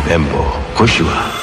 ご綿棒今週は